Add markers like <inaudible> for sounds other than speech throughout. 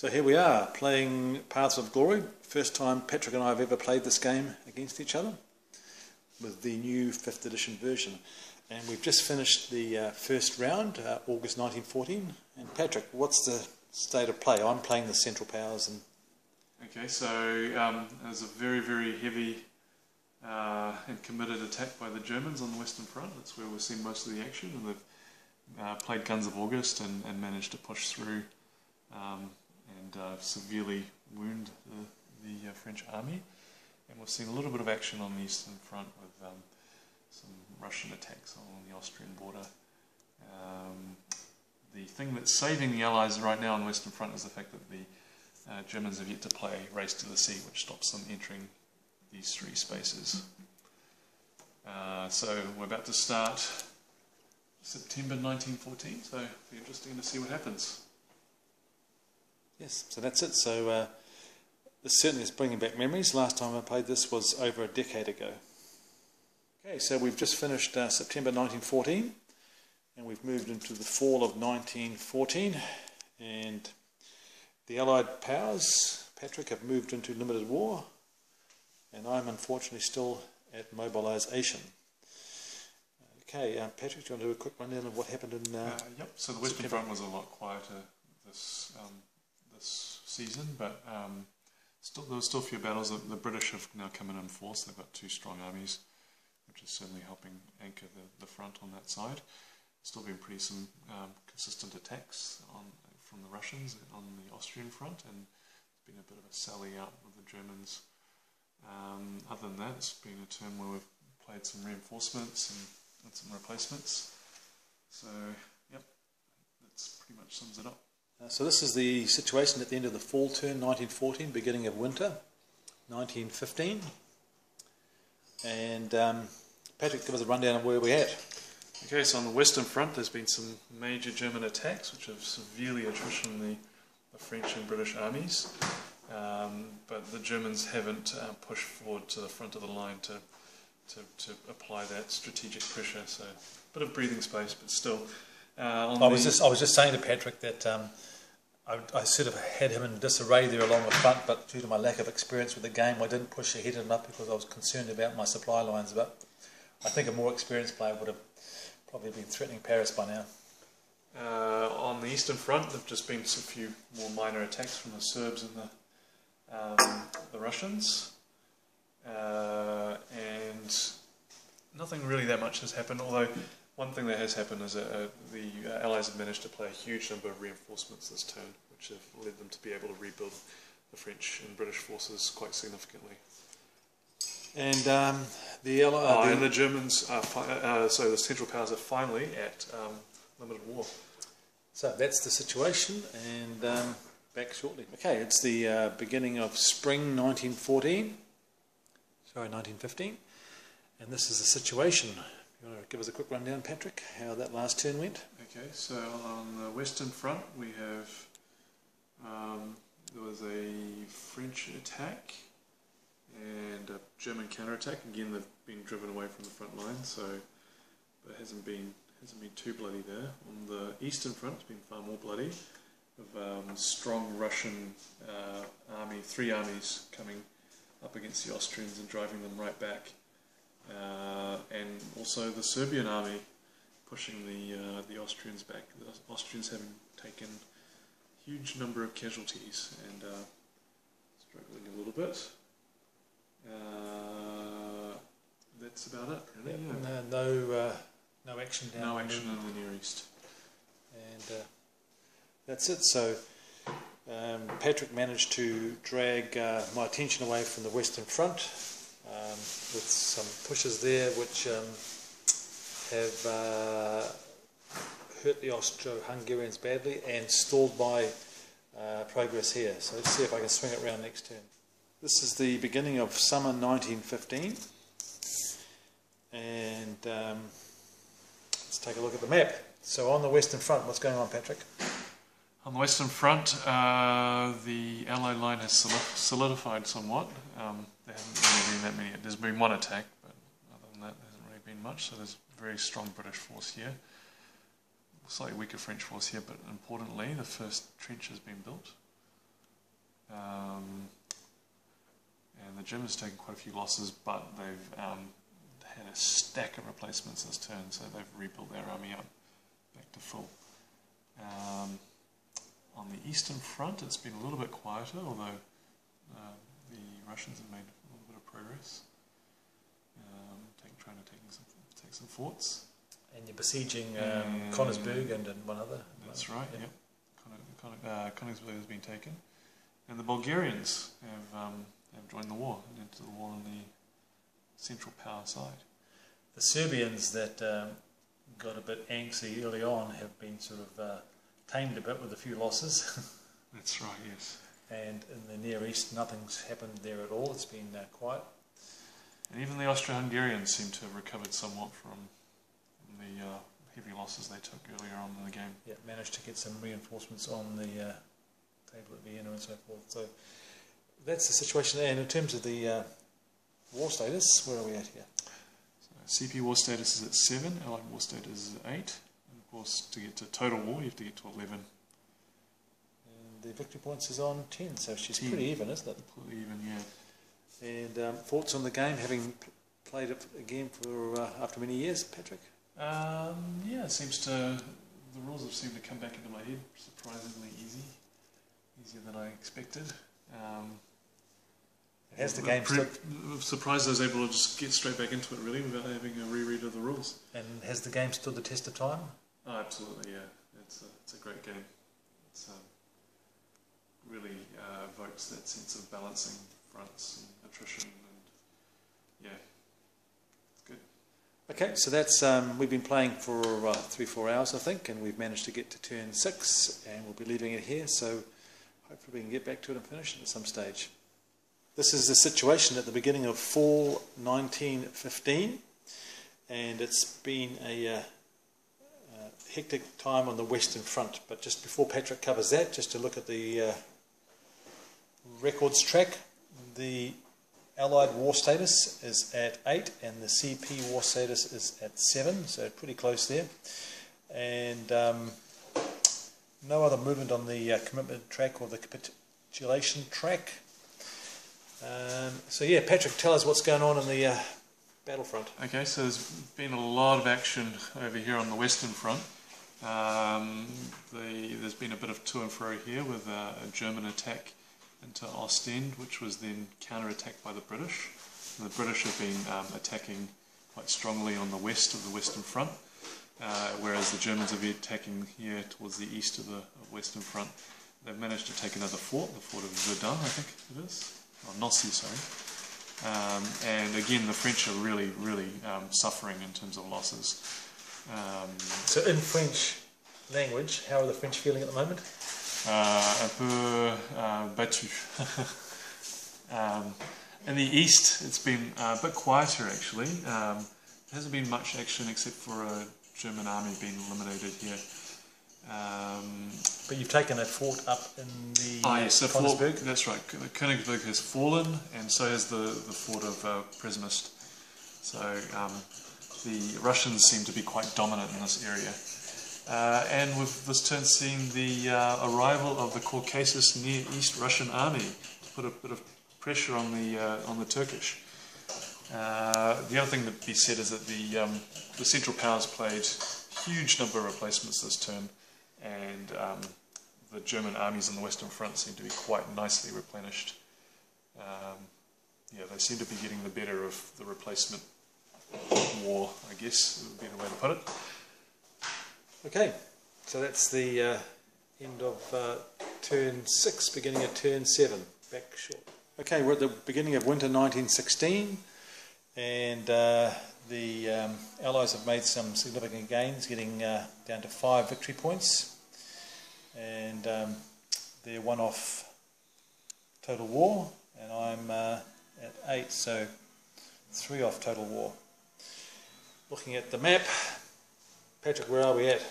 So here we are playing Paths of Glory. First time Patrick and I have ever played this game against each other with the new 5th edition version. And we've just finished the uh, first round, uh, August 1914. And Patrick, what's the state of play? I'm playing the Central Powers. and. Okay, so um, there's a very, very heavy uh, and committed attack by the Germans on the Western Front. That's where we're seeing most of the action. And they've uh, played Guns of August and, and managed to push through um, and uh, severely wound the, the uh, French army. And we've seen a little bit of action on the Eastern Front with um, some Russian attacks along the Austrian border. Um, the thing that's saving the Allies right now on the Western Front is the fact that the uh, Germans have yet to play Race to the Sea, which stops them entering these three spaces. Uh, so we're about to start September 1914, so it'll be interesting to see what happens. Yes, so that's it. So uh, this certainly is bringing back memories. Last time I played this was over a decade ago. Okay, so we've just finished uh, September 1914 and we've moved into the fall of 1914 and the Allied powers, Patrick, have moved into limited war and I'm unfortunately still at mobilisation. Okay, uh, Patrick, do you want to do a quick rundown of what happened in? Uh, uh, yep. So the Western Front was a lot quieter this um, this season, but um, still there were still a few battles. The, the, British have now come in in force. They've got two strong armies, which is certainly helping anchor the, the front on that side. Still been pretty some um, consistent attacks on from the Russians on the Austrian front, and it's been a bit of a sally out with the Germans um, other than that, it's been a term where we've played some reinforcements and, and some replacements. So, yep, that pretty much sums it up. Uh, so this is the situation at the end of the fall term, 1914, beginning of winter, 1915. And um, Patrick, give us a rundown of where we're at. Okay, so on the Western Front, there's been some major German attacks which have severely attritioned the, the French and British armies. Um, but the Germans haven't uh, pushed forward to the front of the line to, to, to apply that strategic pressure. So a bit of breathing space, but still. Uh, I was just I was just saying to Patrick that um, I, I, sort of had him in disarray there along the front, but due to my lack of experience with the game, I didn't push ahead enough because I was concerned about my supply lines. But I think a more experienced player would have probably been threatening Paris by now. Uh, on the eastern front, there've just been some few more minor attacks from the Serbs and the um, the Russians, uh, and nothing really that much has happened. Although one thing that has happened is that uh, the uh, Allies have managed to play a huge number of reinforcements this turn, which have led them to be able to rebuild the French and British forces quite significantly. And um, the, Allies, oh, the, and the Germans are uh, so the Central Powers are finally at um, limited war. So that's the situation, and. Um, back shortly. Okay, it's the uh, beginning of spring 1914. Sorry, 1915. And this is the situation. You want to give us a quick rundown, Patrick, how that last turn went? Okay, so on the Western Front we have um, there was a French attack and a German counterattack. Again, they've been driven away from the front line, so but it hasn't been hasn't been too bloody there. On the Eastern Front, it's been far more bloody of um, strong Russian uh, army, three armies coming up against the Austrians and driving them right back, uh, and also the Serbian army pushing the uh, the Austrians back. The Austrians having taken huge number of casualties and uh, struggling a little bit. Uh, that's about it, really. Yep. No, no, uh, no action down. No action in the Near East. And that's it. So um, Patrick managed to drag uh, my attention away from the Western Front um, with some pushes there which um, have uh, hurt the Austro-Hungarians badly and stalled my uh, progress here. So let's see if I can swing it around next turn. This is the beginning of summer 1915 and um, let's take a look at the map. So on the Western Front, what's going on Patrick? On the Western Front, uh, the Allied line has solidified somewhat. Um, there hasn't really been that many. There's been one attack, but other than that, there hasn't really been much. So there's a very strong British force here. Slightly weaker French force here, but importantly, the first trench has been built. Um, and the Germans have taken quite a few losses, but they've um, had a stack of replacements this turn, so they've rebuilt their army up back to full. Um, on the eastern front, it's been a little bit quieter, although uh, the Russians have made a little bit of progress, um, take, trying to take some, take some forts. And you're besieging um, and, and one other. That's right, Yep. yep. Uh, Königsberg has been taken. And the Bulgarians have, um, have joined the war and entered the war on the central power side. The Serbians that um, got a bit angsty early on have been sort of uh, tamed a bit with a few losses. <laughs> That's right, yes. and in the Near East, nothing's happened there at all. It's been uh, quiet. And even the Austro-Hungarians seem to have recovered somewhat from the uh, heavy losses they took earlier on in the game. Yeah, managed to get some reinforcements on the uh, table at Vienna and so forth. So that's the situation there. And in terms of the uh, war status, where are we at here? So CP war status is at 7, Allied war status is at 8. Of course, to get to total war, you have to get to 11. And the victory points is on 10, so she's 10. pretty even, isn't it? Completely even, yeah. And um, thoughts on the game, having played it again for uh, after many years, Patrick? Um, yeah, it seems to. The rules have seemed to come back into my head surprisingly easy. Easier than I expected. Um, Has the game pretty- stood, I'm surprised I was able to just get straight back into it really without having a reread of the rules. and has the game stood the test of time? Oh, absolutely, yeah. It's a, it's a great game. It's um, really uh, evokes that sense of balancing fronts and attrition and yeah, it's good. Okay, so that's um, we've been playing for uh, three, four hours, I think, and we've managed to get to turn six, and we'll be leaving it here. So hopefully we can get back to it and finish it at some stage. This is the situation at the beginning of fall 1915, and it's been a uh, hectic time on the Western Front. But just before Patrick covers that, just to look at the uh, records track, the Allied war status is at 8 and the CP war status is at 7, so pretty close there. And um, no other movement on the uh, commitment track or the capitulation track. Um, so, yeah, Patrick, tell us what's going on in the uh, battlefront. Okay, so there's been a lot of action over here on the Western Front. Um, the, there's been a bit of to and fro here with a, a German attack into Ostend, which was then counter-attacked by the British. And the British have been um, attacking quite strongly on the west of the Western Front, uh, whereas the Germans have been attacking here towards the east of the of Western Front. They've managed to take another fort, the fort of Verdun, I think it is, or Nancy, sorry. Um, and again, the French are really, really um, suffering in terms of losses. Um, So, in French language, how are the French feeling at the moment? uh, un peu uh, battu. <laughs> um, in the east, it's been uh, a bit quieter actually. Um, there hasn't been much action except for a German army being eliminated here. Um, But you've taken a fort up in the Ah, yes, fort, that's right. The Königsberg has fallen, and so has the, the fort of uh, Przemysl. So um, the Russians seem to be quite dominant in this area. Uh, and we've this turn seen the uh, arrival of the Caucasus Near East Russian Army to put a bit of pressure on the uh, on the Turkish. Uh, the other thing to be said is that the um, the Central Powers played huge number of replacements this turn, and um, the German armies on the Western Front seem to be quite nicely replenished. Um, yeah, they seem to be getting the better of the replacement war, I guess would be the way to put it. Okay, so that's the uh, end of uh, turn six, beginning of turn seven. Back short. Okay, we're at the beginning of winter 1916, and uh, the um, Allies have made some significant gains, getting uh, down to five victory points, and um, they're one off total war, and I'm uh, at eight, so three off total war. Looking at the map, Patrick, where are we at?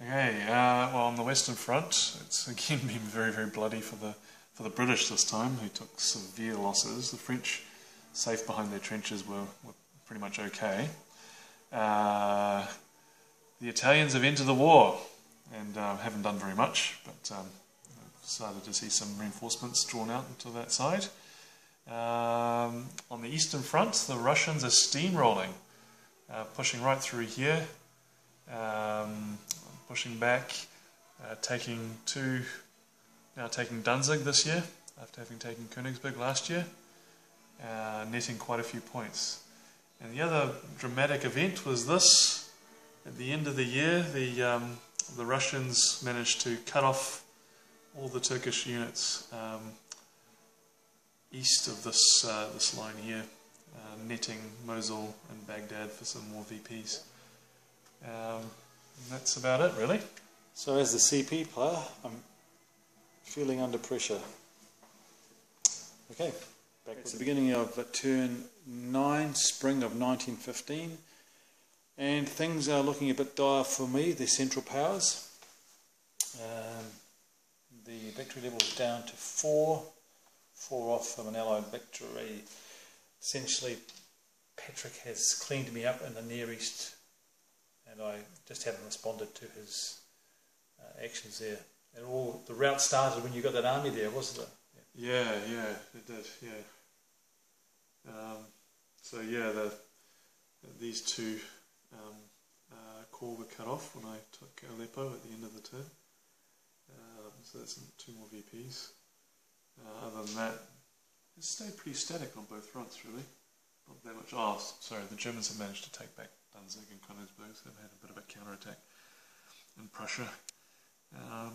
Okay, uh, well, on the Western Front, it's again <laughs> been very, very bloody for the for the British this time, who took severe losses. The French, safe behind their trenches, were, were pretty much okay. Uh, the Italians have entered the war and uh, haven't done very much, but um, started to see some reinforcements drawn out into that side. Um, on the eastern front, the Russians are steamrolling, uh, pushing right through here, um, pushing back, uh, taking two, now taking Danzig this year, after having taken Königsberg last year, uh, netting quite a few points. And the other dramatic event was this. At the end of the year, the, um, the Russians managed to cut off all the Turkish units um, east of this, uh, this line here, netting Mosul and Baghdad for some more VPs. Um, that's about it, really. So, as the CP player, I'm feeling under pressure. Okay, back at the beginning of turn 9, spring of 1915, and things are looking a bit dire for me, the Central Powers. Um, the victory level is down to 4, 4 off from an Allied victory. Essentially, Patrick has cleaned me up in the Near East, and I just haven't responded to his uh, actions there. And all the route started when you got that army there, wasn't it? Yeah, yeah, it did. Yeah. Um, so yeah, the, these two um, uh, corps were cut off when I took Aleppo at the end of the turn. Um, so that's two more VPs. Uh, other than that, it stayed pretty static on both fronts, really. Not that much. Oh, sorry, the Germans have managed to take back Danzig and Königsberg, so they've had a bit of a counterattack in Prussia. Um,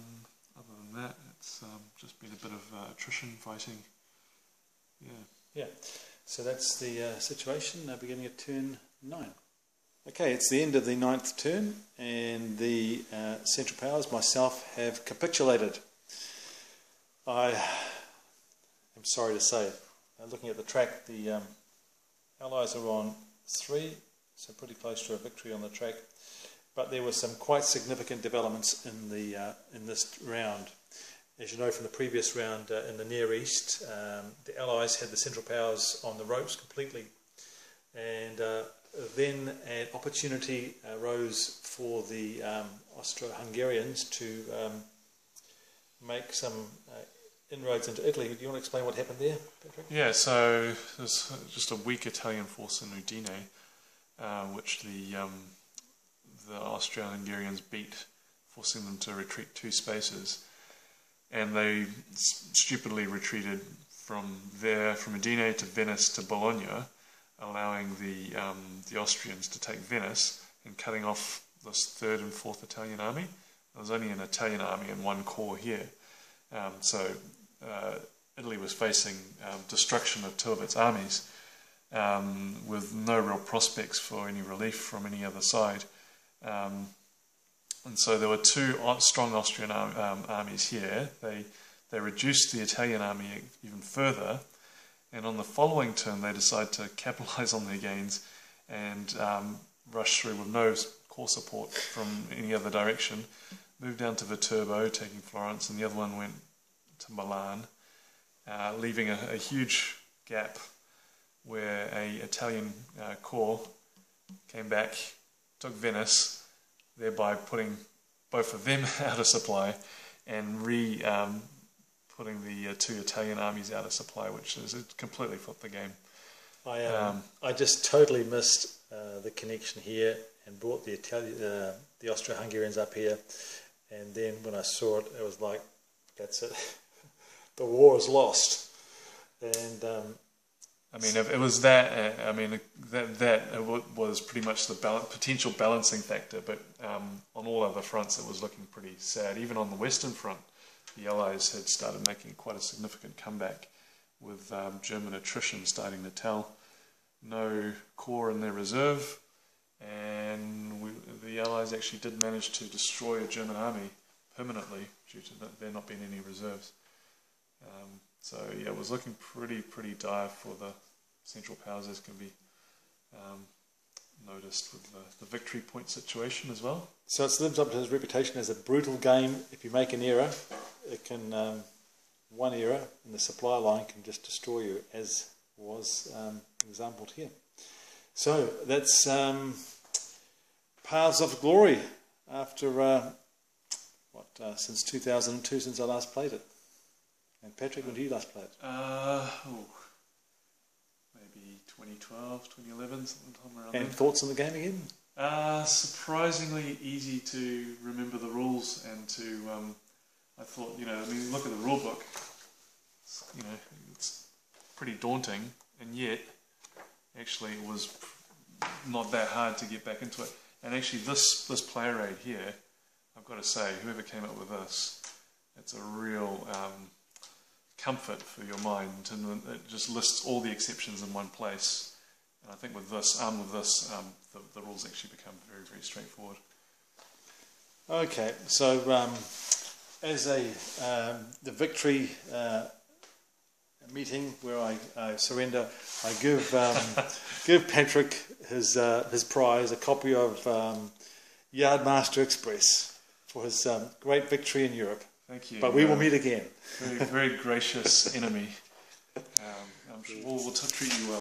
other than that, it's um, just been a bit of uh, attrition fighting. Yeah. Yeah. So that's the uh, situation, uh, beginning of turn nine. Okay, it's the end of the ninth turn, and the uh, Central Powers, myself, have capitulated. I am sorry to say, uh, looking at the track, the um, Allies are on three, so pretty close to a victory on the track but there were some quite significant developments in the uh, in this round. As you know from the previous round uh, in the Near East, um, the Allies had the Central Powers on the ropes completely, and uh, then an opportunity arose for the um, Austro-Hungarians to um, make some uh, inroads into Italy. Do you want to explain what happened there, Patrick? Yeah, so there's just a weak Italian force in Udine, uh, which the um, the Austro-Hungarians beat, forcing them to retreat two spaces. And they stupidly retreated from there, from Udine to Venice to Bologna, allowing the, um, the Austrians to take Venice and cutting off this third and fourth Italian army. There was only an Italian army and one corps here. Um, so Italy was facing um, destruction of two of its armies um, with no real prospects for any relief from any other side. Um, and so there were two strong Austrian um, armies here. They, they reduced the Italian army even further, and on the following turn they decided to <laughs> capitalize on their gains and um, rush through with no corps support from any other direction, moved down to Viterbo, taking Florence, and the other one went to Milan, uh, leaving a, a, huge gap where a Italian uh, corps came back took Venice, thereby putting both of them <laughs> out of supply and re um, putting the uh, two Italian armies out of supply, which is it completely flipped the game. I um, um, I just totally missed uh, the connection here and brought the Italian uh, the Austro-Hungarians up here, and then when I saw it, it was like, that's it, <laughs> the war is lost, and um, I mean, if it was that, uh, I mean, that, that was pretty much the potential balancing factor, but um, on all other fronts, it was looking pretty sad. Even on the Western Front, the Allies had started making quite a significant comeback with um, German attrition starting to tell. No corps in their reserve, and we, the Allies actually did manage to destroy a German army permanently due to there not being any reserves. Um, so yeah, it was looking pretty pretty dire for the Central Powers, as can be um, noticed with the, the, victory point situation as well. So it's lived up to his reputation as a brutal game. If you make an error, it can um, one error in the supply line can just destroy you, as was um, exampled here. So that's um, Paths of Glory after uh, what uh, since 2002 since I last played it. And Patrick, when did you last play it? Uh, oh, maybe 2012, 2011, sometime around And then. thoughts on the game again? Uh, surprisingly easy to remember the rules and to, um, I thought, you know, I mean, look at the rule book. It's, you know, it's pretty daunting, and yet, actually, it was not that hard to get back into it. And actually, this this player aid here, I've got to say, whoever came up with this, it's a real um, comfort for your mind, and it just lists all the exceptions in one place. And I think with this, armed with this, um, the, the rules actually become very, very straightforward. Okay, so um, as a um, the victory uh, meeting where I, I surrender, I give um, <laughs> give Patrick his uh, his prize, a copy of um, Yardmaster Express for his um, great victory in Europe. Thank you. But we will Um, meet again. Very, very gracious <laughs> enemy. Um, I'm sure we'll, we'll treat you well.